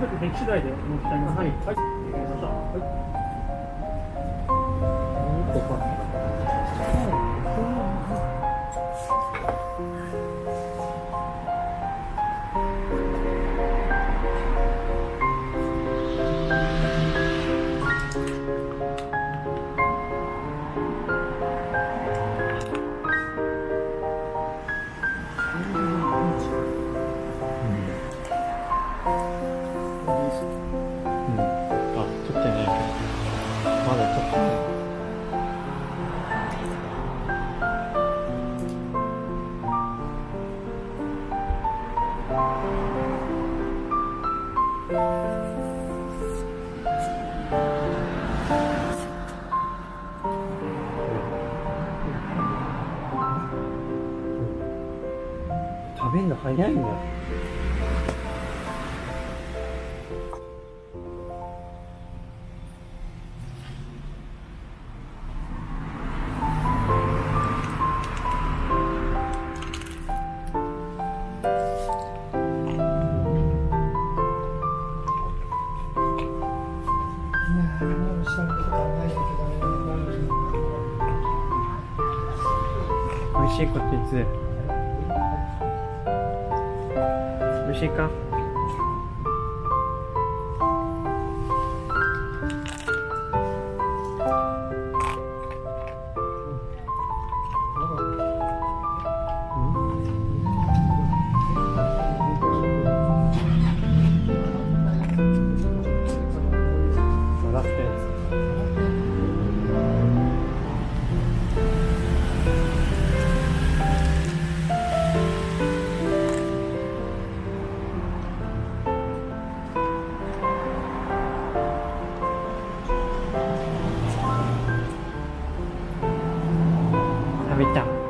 で。すべて出来次第でお持ち帰ります。はい。はい。かりました。はい。もべんの早いんだ。美味しいこっていつ美味しいか Việt Nam